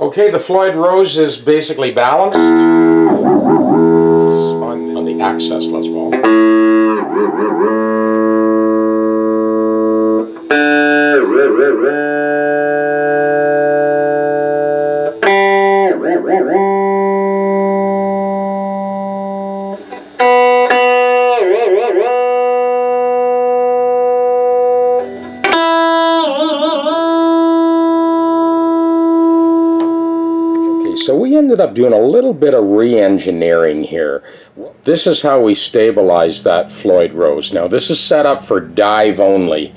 Okay, the Floyd Rose is basically balanced on, on the Axcess Les Paul. So we ended up doing a little bit of re-engineering here. This is how we stabilize that Floyd Rose. Now this is set up for dive only.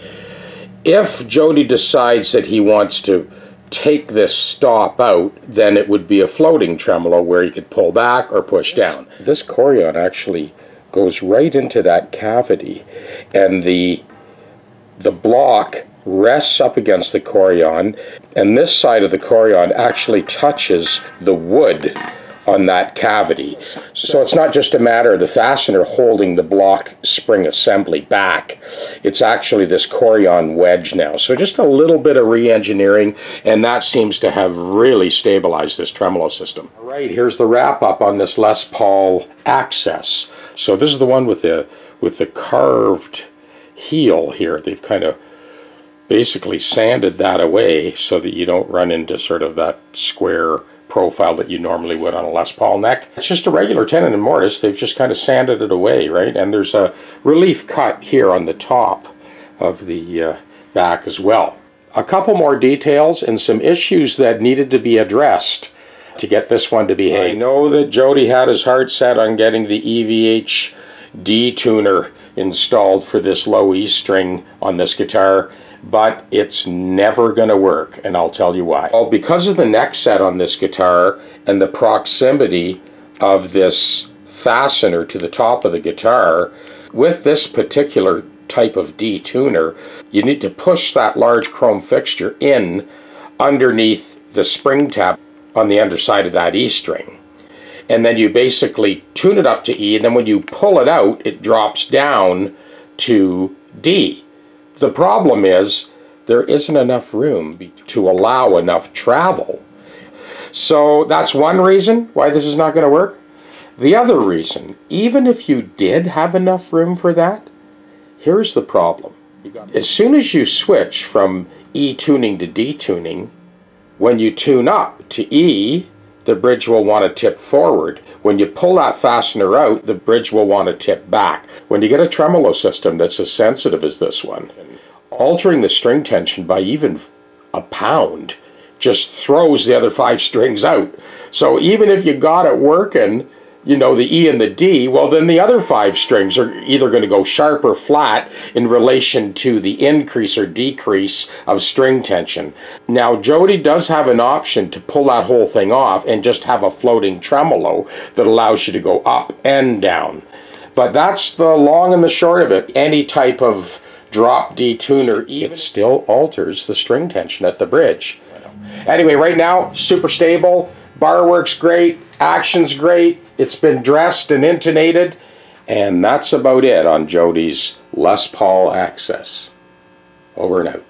If Jody decides that he wants to take this stop out, then it would be a floating tremolo where he could pull back or push down. This Corian actually goes right into that cavity and the the block rests up against the corian and this side of the corian actually touches the wood on that cavity. So it's not just a matter of the fastener holding the block spring assembly back. It's actually this Corian wedge now. So just a little bit of re-engineering and that seems to have really stabilized this tremolo system. All right, here's the wrap up on this Les Paul Axcess. So this is the one with the with the carved heel here. They've kind of basically sanded that away so that you don't run into sort of that square profile that you normally would on a Les Paul neck. It's just a regular tenon and mortise. They've just kind of sanded it away, right? And there's a relief cut here on the top of the uh, back as well. A couple more details and some issues that needed to be addressed to get this one to behave. I know that Jody had his heart set on getting the EVH D tuner installed for this low E string on this guitar, but it's never going to work, and I'll tell you why. Well, because of the neck set on this guitar and the proximity of this fastener to the top of the guitar, with this particular type of D tuner, you need to push that large chrome fixture in underneath the spring tab on the underside of that E string and then you basically tune it up to E, and then when you pull it out, it drops down to D. The problem is there isn't enough room to allow enough travel. So that's one reason why this is not going to work. The other reason, even if you did have enough room for that, here's the problem. As soon as you switch from E tuning to D tuning, when you tune up to E, the bridge will want to tip forward. When you pull that fastener out, the bridge will want to tip back. When you get a tremolo system that's as sensitive as this one, altering the string tension by even a pound just throws the other five strings out. So even if you got it working, you know, the E and the D, well, then the other five strings are either going to go sharp or flat in relation to the increase or decrease of string tension. Now, Jody does have an option to pull that whole thing off and just have a floating tremolo that allows you to go up and down. But that's the long and the short of it. Any type of drop D tuner, it still alters the string tension at the bridge. Anyway, right now, super stable. Bar works great. Action's great. It's been dressed and intonated. And that's about it on Jody's Les Paul Axcess. Over and out.